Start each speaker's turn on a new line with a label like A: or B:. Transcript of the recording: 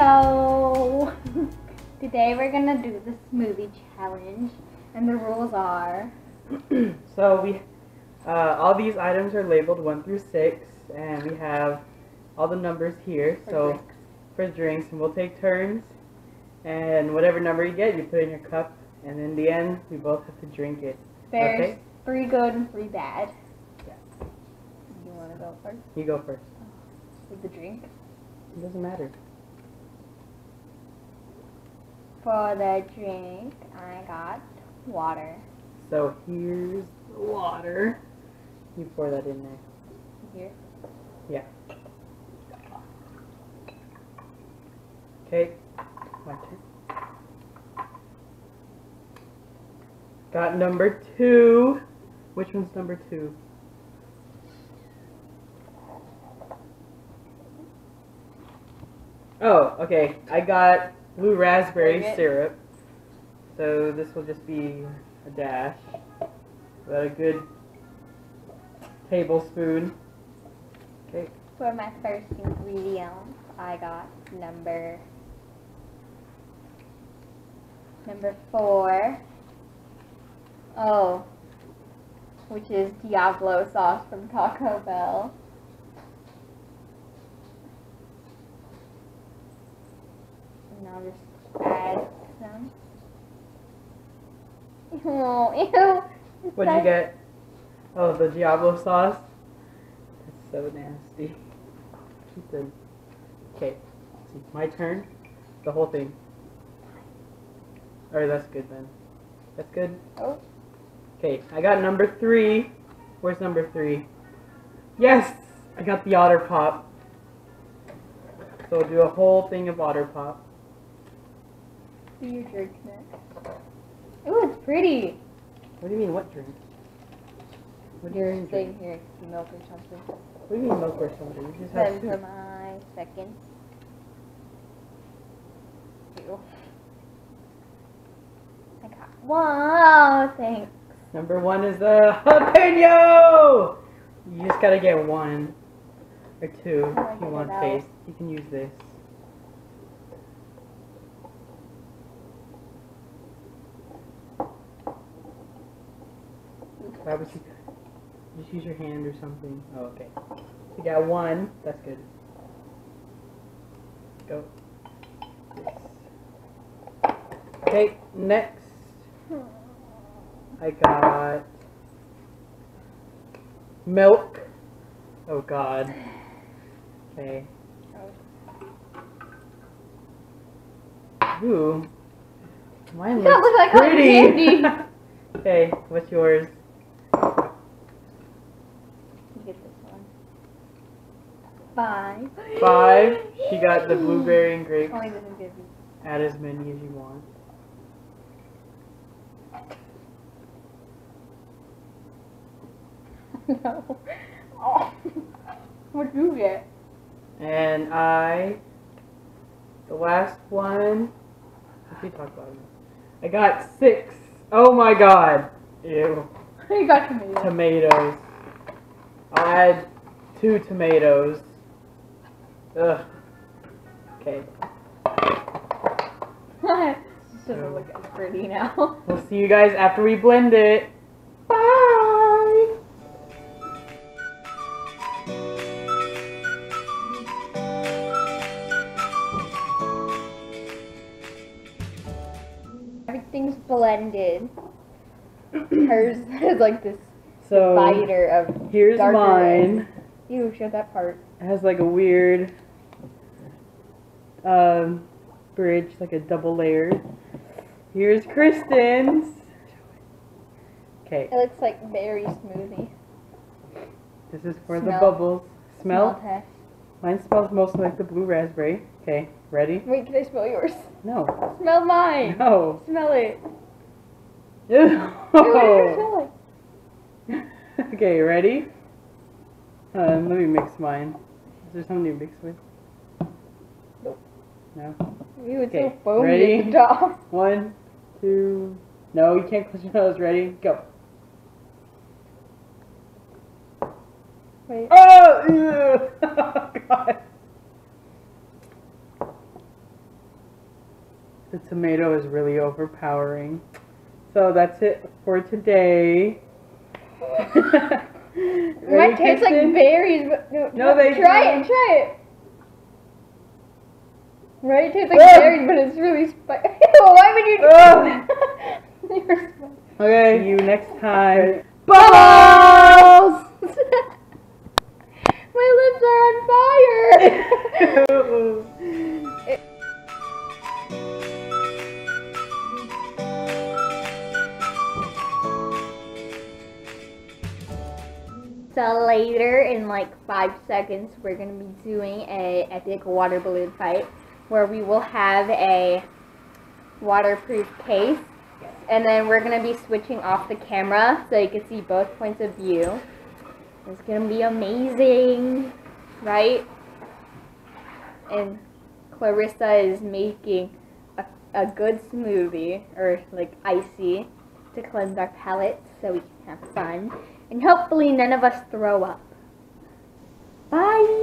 A: Hello! Today we're gonna do the smoothie challenge, and the rules are
B: so we, uh, all these items are labeled one through six, and we have all the numbers here.
A: for
B: so
A: drinks.
B: for drinks, and we'll take turns, and whatever number you get, you put in your cup, and in the end, we both have to drink it.
A: there's
B: okay.
A: three good and three bad.
B: Yeah.
A: You wanna go first
B: You go first.
A: with the drink?
B: It doesn't matter.
A: For the drink, I got water.
B: So here's the water. You pour that in there.
A: Here. Yeah.
B: Okay. My turn. Got number two. Which one's number two? Oh, okay. I got blue raspberry syrup. So this will just be a dash. About a good tablespoon. Okay.
A: For my first ingredient, I got number number four. Oh, which is Diablo sauce from Taco Bell. I'll just add some. Oh, ew!
B: What'd you get? Oh, the Diablo sauce. That's so nasty. Keep them. Okay, see, my turn. The whole thing. Alright, that's good then. That's good.
A: Oh.
B: Okay, I got number three. Where's number three? Yes, I got the otter pop. So we'll do a whole thing of otter pop.
A: Do your drink next. Ooh, it's pretty.
B: What do you mean? What drink? What do you
A: Your
B: mean
A: thing
B: drink?
A: here, milk or something.
B: What do you mean milk or something? You just have
A: Then for
B: soup.
A: my second. Ew. I got wow, thanks.
B: Number one is the jalapeno. You just gotta get one or two
A: I
B: if you
A: get
B: want
A: it
B: taste. You can use this. Why would you just use your hand or something? Oh, okay. You got one. That's good. Go. Yes. Okay, next. I got milk. Oh God. Okay. Ooh. Mine looks
A: looks like
B: pretty.
A: candy.
B: okay, what's yours?
A: You get this one. Five.
B: Five. She got the blueberry and grapes.
A: Only oh, this is good.
B: Add as many as you want.
A: no. Oh. What'd you get?
B: And I, the last one. We talk about? I got six. Oh my God. Ew.
A: you got tomato.
B: tomatoes. I had two tomatoes. Ugh. Okay.
A: this doesn't look as pretty now.
B: We'll see you guys after we blend it. Bye.
A: Everything's blended. Hers is like this
B: So
A: divider of
B: here's
A: darker
B: mine.
A: That part.
B: It has like a weird um, bridge, like a double layered. Here's Kristen's. Okay,
A: It looks like berry smoothie.
B: this is for the bubbles. Smell.
A: test.
B: Mine smells mostly like the blue raspberry. Okay, ready?
A: Wait, can I smell yours?
B: No.
A: Smell mine.
B: No.
A: Smell it.
B: Ew.
A: Ew, what smell like?
B: okay, ready? Um, let me mix mine. Is there something to mix with?
A: Nope.
B: No?
A: You would
B: Okay,
A: so foamy
B: ready?
A: at the top.
B: One, two. No, you can't close your nose. Ready? Go.
A: Wait.
B: Oh! Ew. oh God. The tomato is really overpowering. So that's it for today.
A: It might taste like berries, but no,
B: No, they
A: try
B: don't.
A: it, try it. Right, it tastes like
B: Ugh.
A: berries, but it's really spicy. Why would you do
B: Ugh.
A: that? You're spicy.
B: Okay, see you next time. Balls!
A: My lips are on fire. Later, in like five seconds, we're gonna be doing a epic water balloon fight, where we will have a waterproof case, and then we're gonna be switching off the camera so you can see both points of view. It's gonna be amazing, right? And Clarissa is making a, a good smoothie, or like icy, to cleanse our palates so we can have fun. And hopefully none of us throw up. Bye!